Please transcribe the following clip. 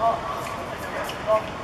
어.